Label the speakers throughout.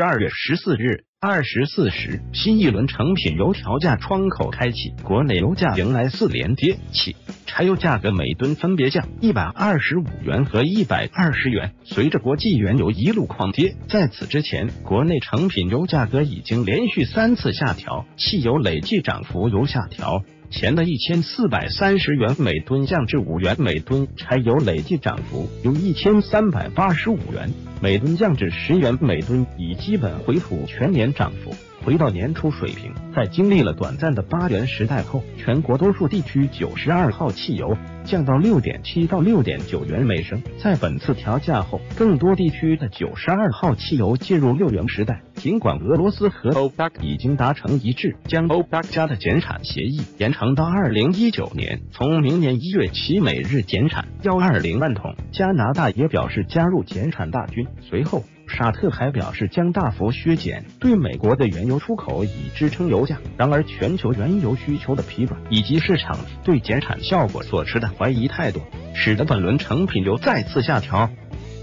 Speaker 1: 十二月十四日二十四时，新一轮成品油调价窗口开启，国内油价迎来四连跌，起柴油价格每吨分别降一百二十五元和一百二十元。随着国际原油一路狂跌，在此之前，国内成品油价格已经连续三次下调，汽油累计涨幅由下调。前的一千四百三十元每吨降至五元每吨，柴油累计涨幅由一千三百八十五元每吨降至十元每吨，已基本回吐全年涨幅。回到年初水平，在经历了短暂的八元时代后，全国多数地区九十二号汽油降到六点七到六点九元每升。在本次调价后，更多地区的九十二号汽油进入六元时代。尽管俄罗斯和 OPEC 已经达成一致，将 OPEC 加的减产协议延长到二零一九年，从明年一月起每日减产幺二零万桶。加拿大也表示加入减产大军。随后。沙特还表示将大幅削减对美国的原油出口，以支撑油价。然而，全球原油需求的疲软以及市场对减产效果所持的怀疑态度，使得本轮成品油再次下调。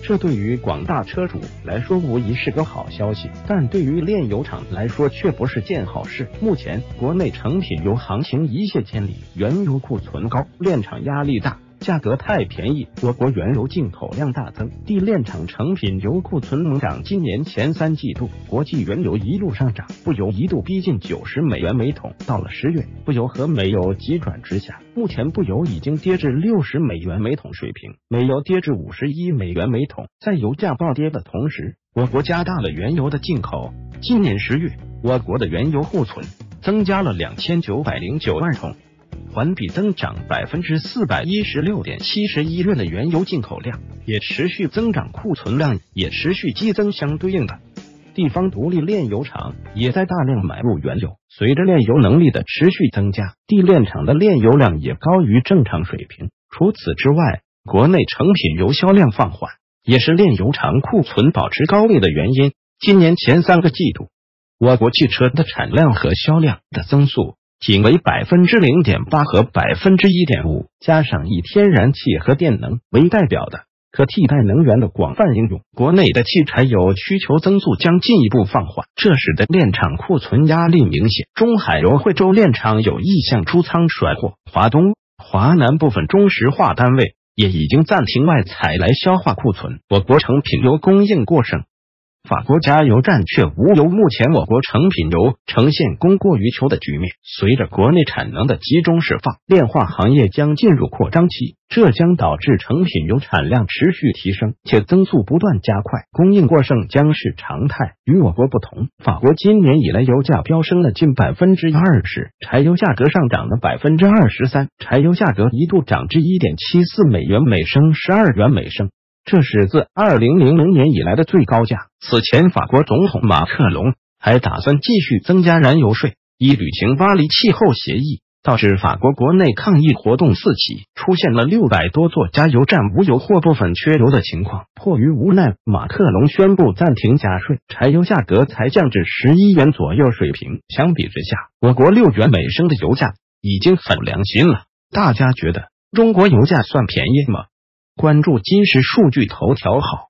Speaker 1: 这对于广大车主来说无疑是个好消息，但对于炼油厂来说却不是件好事。目前，国内成品油行情一泻千里，原油库存高，炼厂压力大。价格太便宜，我国原油进口量大增，地炼厂成品油库存猛涨。今年前三季度，国际原油一路上涨，不油一度逼近九十美元每桶。到了十月，不油和美油急转直下，目前不油已经跌至六十美元每桶水平，美油跌至五十一美元每桶。在油价暴跌的同时，我国加大了原油的进口。今年十月，我国的原油库存增加了两千九百零九万桶。环比增长百分之四百一十六点七十一润的原油进口量也持续增长，库存量也持续激增，相对应的地方独立炼油厂也在大量买入原油。随着炼油能力的持续增加，地炼厂的炼油量也高于正常水平。除此之外，国内成品油销量放缓也是炼油厂库存保持高位的原因。今年前三个季度，我国汽车的产量和销量的增速。仅为百分之零点八和百分之一点五，加上以天然气和电能为代表的可替代能源的广泛应用，国内的汽柴油需求增速将进一步放缓，这使得炼厂库存压力明显。中海油惠州炼厂有意向出仓甩货，华东、华南部分中石化单位也已经暂停外采来消化库存。我国成品油供应过剩。法国加油站却无油，目前我国成品油呈现供过于求的局面。随着国内产能的集中释放，炼化行业将进入扩张期，这将导致成品油产量持续提升，且增速不断加快，供应过剩将是常态。与我国不同，法国今年以来油价飙升了近百分之二十，柴油价格上涨了百分之二十三，柴油价格一度涨至一点七四美元每升，十二元每升。这是自二零零零年以来的最高价。此前，法国总统马克龙还打算继续增加燃油税，以履行巴黎气候协议，导致法国国内抗议活动四起，出现了六百多座加油站无油或部分缺油的情况。迫于无奈，马克龙宣布暂停加税，柴油价格才降至十一元左右水平。相比之下，我国六元每升的油价已经很良心了。大家觉得中国油价算便宜吗？关注金石数据头条号。